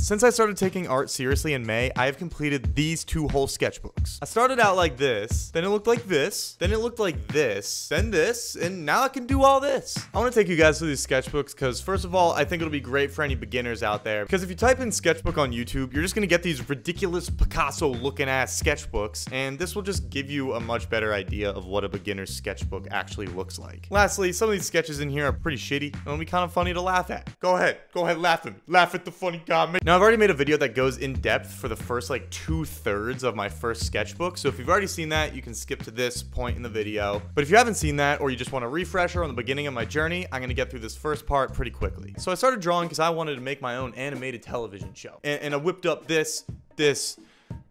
Since I started taking art seriously in May, I have completed these two whole sketchbooks. I started out like this, then it looked like this, then it looked like this, then this, and now I can do all this. I want to take you guys through these sketchbooks because first of all, I think it'll be great for any beginners out there. Because if you type in sketchbook on YouTube, you're just gonna get these ridiculous Picasso looking ass sketchbooks, and this will just give you a much better idea of what a beginner's sketchbook actually looks like. Lastly, some of these sketches in here are pretty shitty and it'll be kind of funny to laugh at. Go ahead, go ahead, laugh at me. Laugh at the funny comment. Now I've already made a video that goes in depth for the first like two thirds of my first sketchbook. So if you've already seen that, you can skip to this point in the video. But if you haven't seen that or you just want a refresher on the beginning of my journey, I'm gonna get through this first part pretty quickly. So I started drawing because I wanted to make my own animated television show. And, and I whipped up this, this,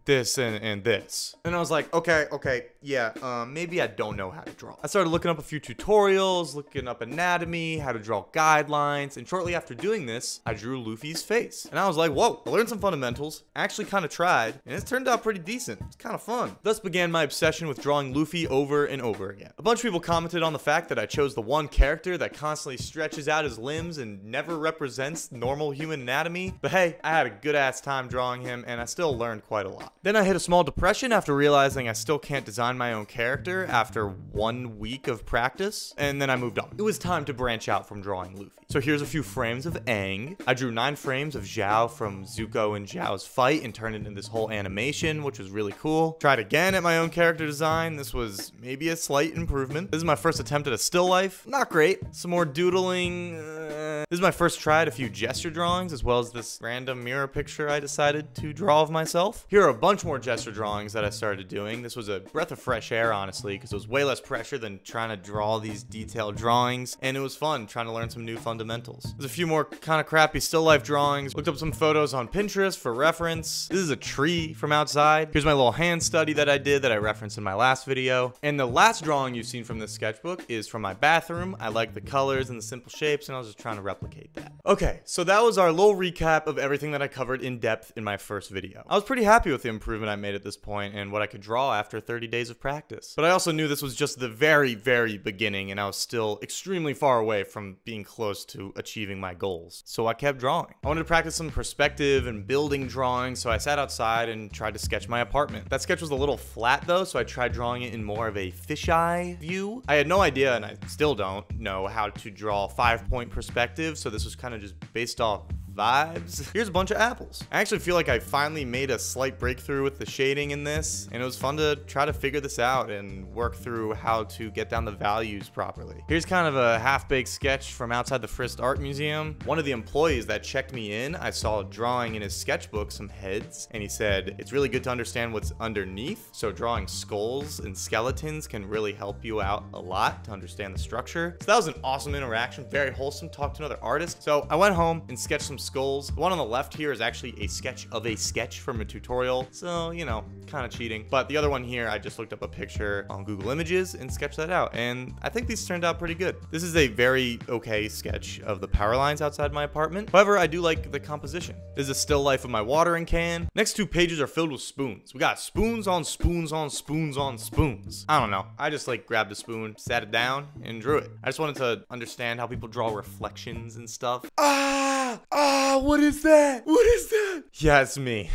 this and, and this. And I was like, okay, okay, yeah, um, maybe I don't know how to draw. I started looking up a few tutorials, looking up anatomy, how to draw guidelines, and shortly after doing this, I drew Luffy's face. And I was like, whoa, I learned some fundamentals, actually kind of tried, and it's turned out pretty decent. It's kind of fun. Thus began my obsession with drawing Luffy over and over again. A bunch of people commented on the fact that I chose the one character that constantly stretches out his limbs and never represents normal human anatomy, but hey, I had a good ass time drawing him, and I still learned quite a lot. Then I hit a small depression after realizing I still can't design my own character after one week of practice, and then I moved on. It was time to branch out from drawing Luffy. So here's a few frames of Aang. I drew nine frames of Zhao from Zuko and Zhao's fight and turned it into this whole animation, which was really cool. Tried again at my own character design. This was maybe a slight improvement. This is my first attempt at a still life. Not great. Some more doodling. Uh, this is my first try at a few gesture drawings, as well as this random mirror picture I decided to draw of myself. Here are a bunch more gesture drawings that I started doing. This was a breath of fresh air, honestly, because it was way less pressure than trying to draw these detailed drawings, and it was fun trying to learn some new fundamentals. There's a few more kind of crappy still life drawings. Looked up some photos on Pinterest for reference. This is a tree from outside. Here's my little hand study that I did that I referenced in my last video. And the last drawing you've seen from this sketchbook is from my bathroom. I like the colors and the simple shapes, and I was just trying to replicate that. Okay, so that was our little recap of everything that I covered in depth in my first video. I was pretty happy with the improvement I made at this point and what I could draw after 30 days of practice. But I also knew this was just the very, very beginning and I was still extremely far away from being close to achieving my goals. So I kept drawing. I wanted to practice some perspective and building drawing, so I sat outside and tried to sketch my apartment. That sketch was a little flat though, so I tried drawing it in more of a fisheye view. I had no idea, and I still don't know how to draw five point perspective, so this was kind of just based off vibes. Here's a bunch of apples. I actually feel like I finally made a slight breakthrough with the shading in this, and it was fun to try to figure this out and work through how to get down the values properly. Here's kind of a half-baked sketch from outside the Frist Art Museum. One of the employees that checked me in, I saw drawing in his sketchbook some heads, and he said, it's really good to understand what's underneath, so drawing skulls and skeletons can really help you out a lot to understand the structure. So that was an awesome interaction, very wholesome, talked to another artist. So I went home and sketched some skulls. The one on the left here is actually a sketch of a sketch from a tutorial. So, you know, kind of cheating. But the other one here, I just looked up a picture on Google Images and sketched that out. And I think these turned out pretty good. This is a very okay sketch of the power lines outside my apartment. However, I do like the composition. This is a still life of my watering can. Next two pages are filled with spoons. We got spoons on spoons on spoons on spoons. I don't know. I just like grabbed a spoon, sat it down, and drew it. I just wanted to understand how people draw reflections and stuff. Ah! Ah! Ah, what is that? What is that? Yeah, it's me.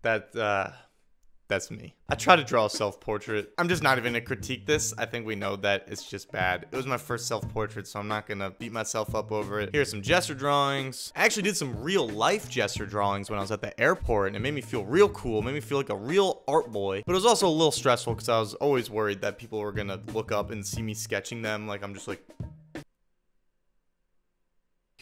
That, uh, that's me. I try to draw a self-portrait. I'm just not even gonna critique this. I think we know that it's just bad. It was my first self-portrait, so I'm not gonna beat myself up over it. Here's some gesture drawings. I actually did some real life gesture drawings when I was at the airport, and it made me feel real cool. It made me feel like a real art boy. But it was also a little stressful because I was always worried that people were gonna look up and see me sketching them. Like I'm just like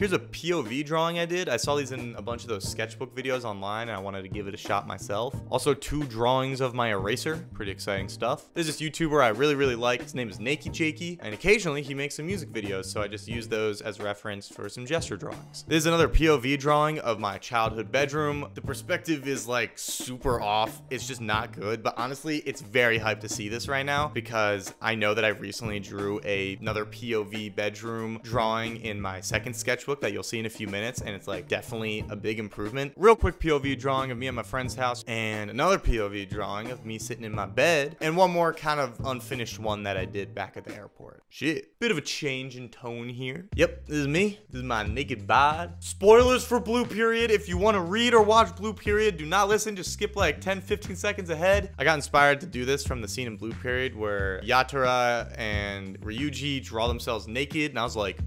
Here's a POV drawing I did. I saw these in a bunch of those sketchbook videos online and I wanted to give it a shot myself. Also two drawings of my eraser. Pretty exciting stuff. There's this YouTuber I really, really like. His name is Nakey Jakey and occasionally he makes some music videos so I just use those as reference for some gesture drawings. This is another POV drawing of my childhood bedroom. The perspective is like super off. It's just not good but honestly it's very hyped to see this right now because I know that I recently drew a, another POV bedroom drawing in my second sketchbook sketchbook that you'll see in a few minutes, and it's like definitely a big improvement. Real quick POV drawing of me at my friend's house, and another POV drawing of me sitting in my bed, and one more kind of unfinished one that I did back at the airport. Shit. Bit of a change in tone here. Yep, this is me. This is my naked bod. Spoilers for Blue Period. If you want to read or watch Blue Period, do not listen. Just skip like 10, 15 seconds ahead. I got inspired to do this from the scene in Blue Period where Yatora and Ryuji draw themselves naked, and I was like,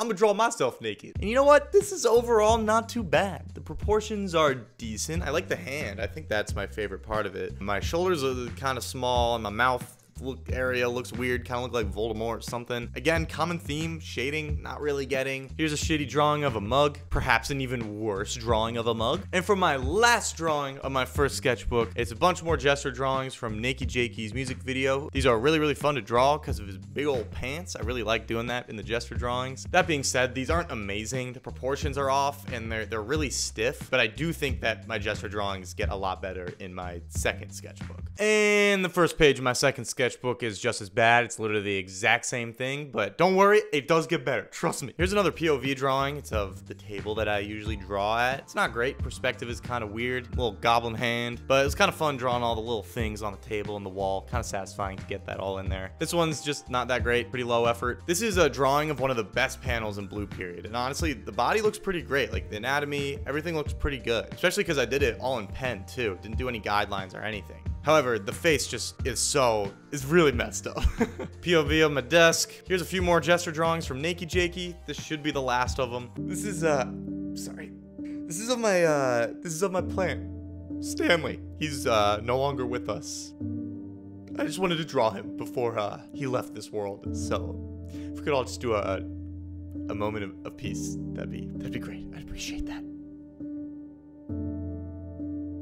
I'm gonna draw myself naked. And you know what? This is overall not too bad. The proportions are decent. I like the hand. I think that's my favorite part of it. My shoulders are kind of small and my mouth look area looks weird, kind of look like Voldemort or something. Again, common theme, shading, not really getting. Here's a shitty drawing of a mug, perhaps an even worse drawing of a mug. And for my last drawing of my first sketchbook, it's a bunch more gesture drawings from Nakey Jakey's music video. These are really, really fun to draw because of his big old pants. I really like doing that in the gesture drawings. That being said, these aren't amazing. The proportions are off and they're, they're really stiff, but I do think that my gesture drawings get a lot better in my second sketchbook. And the first page of my second sketchbook sketchbook is just as bad. It's literally the exact same thing, but don't worry, it does get better. Trust me. Here's another POV drawing. It's of the table that I usually draw at. It's not great. Perspective is kind of weird. Little goblin hand, but it was kind of fun drawing all the little things on the table and the wall. Kind of satisfying to get that all in there. This one's just not that great. Pretty low effort. This is a drawing of one of the best panels in Blue Period. And honestly, the body looks pretty great. Like the anatomy, everything looks pretty good. Especially because I did it all in pen too. Didn't do any guidelines or anything. However, the face just is so, is really messed up. POV on my desk. Here's a few more gesture drawings from Nakey Jakey. This should be the last of them. This is, uh, sorry. This is of my, uh, this is of my plant. Stanley. He's, uh, no longer with us. I just wanted to draw him before, uh, he left this world. So, if we could all just do a, a moment of, of peace, that'd be, that'd be great. I'd appreciate that.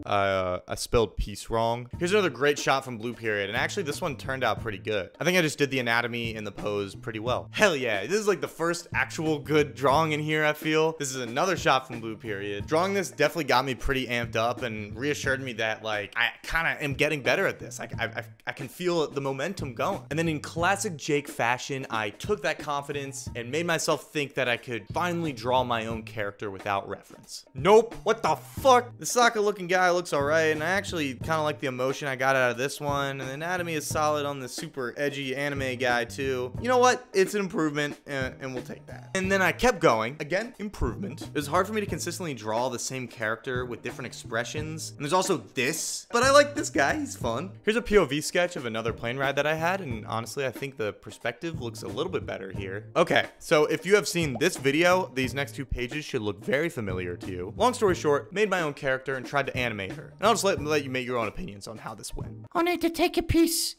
I, uh, I spelled peace wrong. Here's another great shot from Blue Period, and actually this one turned out pretty good. I think I just did the anatomy and the pose pretty well. Hell yeah, this is like the first actual good drawing in here, I feel. This is another shot from Blue Period. Drawing this definitely got me pretty amped up and reassured me that like, I kind of am getting better at this. Like, I, I, I can feel the momentum going. And then in classic Jake fashion, I took that confidence and made myself think that I could finally draw my own character without reference. Nope, what the fuck? The Sokka looking guy looks alright, and I actually kind of like the emotion I got out of this one, and the anatomy is solid on the super edgy anime guy too. You know what? It's an improvement, and, and we'll take that. And then I kept going. Again, improvement. It was hard for me to consistently draw the same character with different expressions, and there's also this, but I like this guy. He's fun. Here's a POV sketch of another plane ride that I had, and honestly, I think the perspective looks a little bit better here. Okay, so if you have seen this video, these next two pages should look very familiar to you. Long story short, made my own character and tried to animate her. And I'll just let, let you make your own opinions on how this went. I need to take a piece.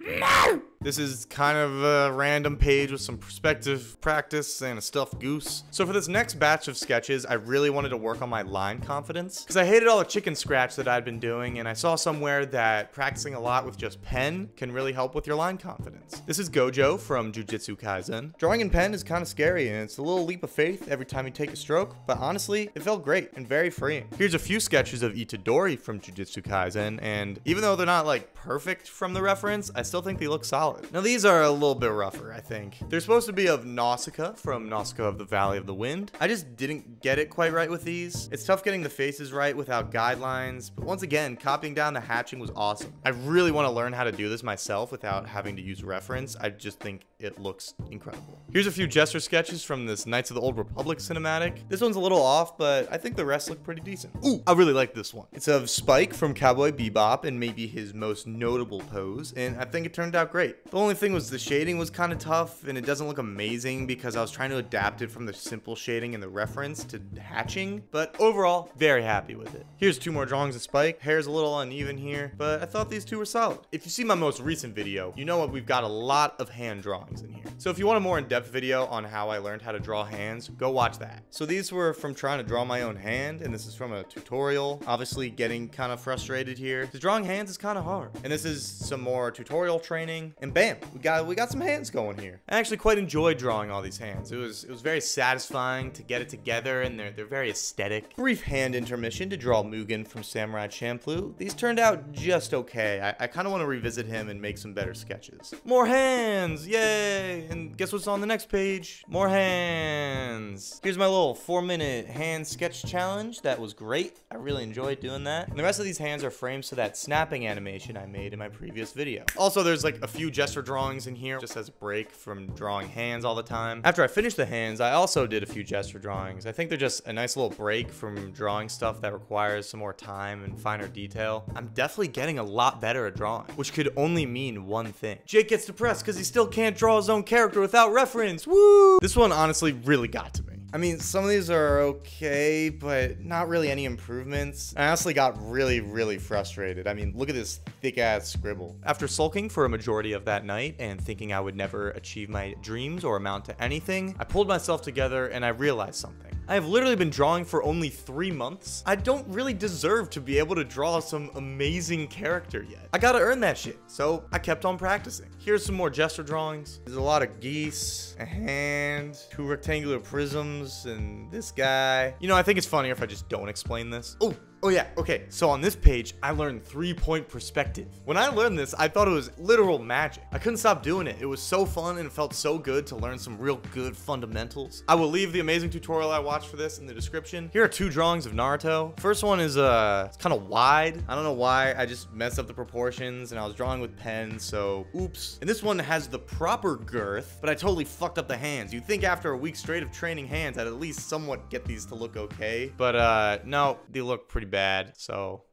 No! This is kind of a random page with some perspective practice and a stuffed goose. So for this next batch of sketches, I really wanted to work on my line confidence because I hated all the chicken scratch that I'd been doing and I saw somewhere that practicing a lot with just pen can really help with your line confidence. This is Gojo from Jujutsu Kaisen. Drawing in pen is kind of scary and it's a little leap of faith every time you take a stroke, but honestly, it felt great and very freeing. Here's a few sketches of Itadori from Jujutsu Kaisen and even though they're not like perfect from the reference, I still think they look solid Now these are a little bit rougher, I think. They're supposed to be of Nausicaa from Nausicaa of the Valley of the Wind. I just didn't get it quite right with these. It's tough getting the faces right without guidelines, but once again, copying down the hatching was awesome. I really want to learn how to do this myself without having to use reference. I just think it looks incredible. Here's a few gesture sketches from this Knights of the Old Republic cinematic. This one's a little off, but I think the rest look pretty decent. Ooh, I really like this one. It's of Spike from Cowboy Bebop and maybe his most notable pose, and I think it turned out great. The only thing was the shading was kind of tough and it doesn't look amazing because I was trying to adapt it from the simple shading and the reference to hatching, but overall, very happy with it. Here's two more drawings of Spike. Hair's a little uneven here, but I thought these two were solid. If you see my most recent video, you know what we've got a lot of hand drawings in here. So if you want a more in-depth video on how I learned how to draw hands, go watch that. So these were from trying to draw my own hand, and this is from a tutorial. Obviously getting kind of frustrated here. Drawing hands is kind of hard. And this is some more tutorial training, and bam, we got we got some hands going here. I actually quite enjoyed drawing all these hands. It was it was very satisfying to get it together and they're they're very aesthetic. Brief hand intermission to draw Mugen from Samurai Champloo. These turned out just okay. I, I kind of want to revisit him and make some better sketches. More hands! Yay! Yay! And guess what's on the next page? More hands. Here's my little four minute hand sketch challenge. That was great. I really enjoyed doing that. And the rest of these hands are frames to that snapping animation I made in my previous video. Also, there's like a few gesture drawings in here just as a break from drawing hands all the time. After I finished the hands, I also did a few gesture drawings. I think they're just a nice little break from drawing stuff that requires some more time and finer detail. I'm definitely getting a lot better at drawing, which could only mean one thing. Jake gets depressed because he still can't draw his own character without reference. Woo! This one honestly really got to me. I mean, some of these are okay, but not really any improvements. I honestly got really, really frustrated. I mean, look at this thick ass scribble. After sulking for a majority of that night and thinking I would never achieve my dreams or amount to anything, I pulled myself together and I realized something. I have literally been drawing for only three months. I don't really deserve to be able to draw some amazing character yet. I gotta earn that shit. So I kept on practicing. Here's some more gesture drawings. There's a lot of geese, a hand, two rectangular prisms, and this guy. You know, I think it's funnier if I just don't explain this. Oh, Oh yeah, okay, so on this page, I learned three-point perspective. When I learned this, I thought it was literal magic. I couldn't stop doing it. It was so fun and it felt so good to learn some real good fundamentals. I will leave the amazing tutorial I watched for this in the description. Here are two drawings of Naruto. First one is, uh, it's kind of wide. I don't know why, I just messed up the proportions and I was drawing with pen, so oops. And this one has the proper girth, but I totally fucked up the hands. You'd think after a week straight of training hands, I'd at least somewhat get these to look okay. But, uh, no, they look pretty bad. So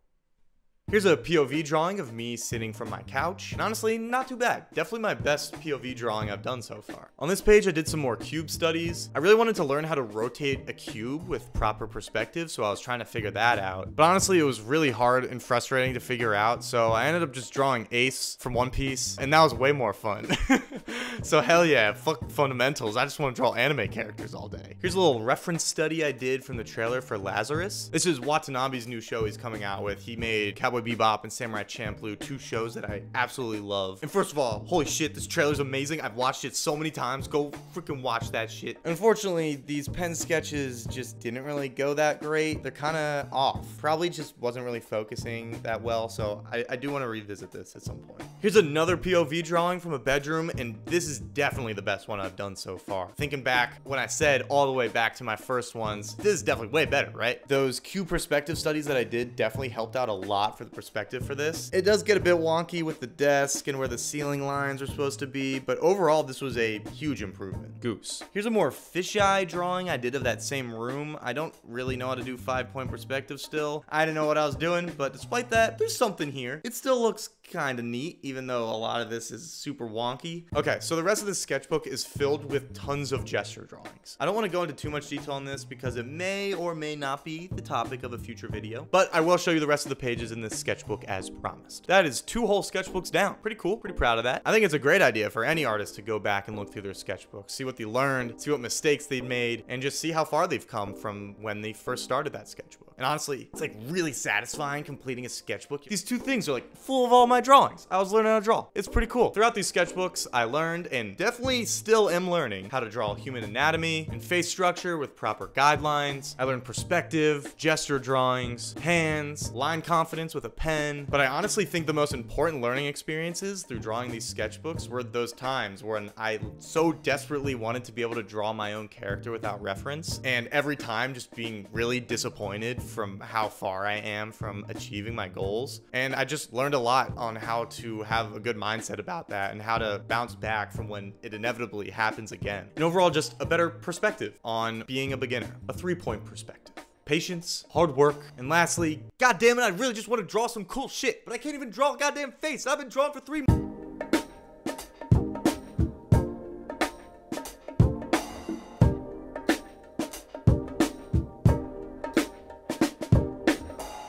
Here's a POV drawing of me sitting from my couch, and honestly, not too bad. Definitely my best POV drawing I've done so far. On this page, I did some more cube studies. I really wanted to learn how to rotate a cube with proper perspective, so I was trying to figure that out. But honestly, it was really hard and frustrating to figure out, so I ended up just drawing Ace from One Piece, and that was way more fun. so hell yeah, fuck fundamentals. I just want to draw anime characters all day. Here's a little reference study I did from the trailer for Lazarus. This is Watanabe's new show he's coming out with. He made Cowboy Cowboy Bebop and Samurai Champloo, two shows that I absolutely love. And first of all, holy shit, this trailer's amazing. I've watched it so many times. Go freaking watch that shit. Unfortunately, these pen sketches just didn't really go that great. They're kind of off. Probably just wasn't really focusing that well, so I, I do want to revisit this at some point. Here's another POV drawing from a bedroom, and this is definitely the best one I've done so far. Thinking back, when I said all the way back to my first ones, this is definitely way better, right? Those cube perspective studies that I did definitely helped out a lot for the perspective for this. It does get a bit wonky with the desk and where the ceiling lines are supposed to be, but overall this was a huge improvement. Goose. Here's a more fisheye drawing I did of that same room. I don't really know how to do five point perspective still. I didn't know what I was doing, but despite that, there's something here. It still looks kind of neat, even though a lot of this is super wonky. Okay, so the rest of this sketchbook is filled with tons of gesture drawings. I don't want to go into too much detail on this because it may or may not be the topic of a future video, but I will show you the rest of the pages in this sketchbook as promised. That is two whole sketchbooks down. Pretty cool, pretty proud of that. I think it's a great idea for any artist to go back and look through their sketchbook, see what they learned, see what mistakes they made, and just see how far they've come from when they first started that sketchbook. And honestly, it's like really satisfying completing a sketchbook. These two things are like full of all my drawings. I was learning how to draw. It's pretty cool. Throughout these sketchbooks, I learned and definitely still am learning how to draw human anatomy and face structure with proper guidelines. I learned perspective, gesture drawings, hands, line confidence with a pen. But I honestly think the most important learning experiences through drawing these sketchbooks were those times when I so desperately wanted to be able to draw my own character without reference. And every time just being really disappointed from how far I am from achieving my goals. And I just learned a lot on how to have a good mindset about that and how to bounce back from when it inevitably happens again. And overall, just a better perspective on being a beginner, a three point perspective patience, hard work, and lastly, god damn it, I really just want to draw some cool shit, but I can't even draw a goddamn face. I've been drawing for three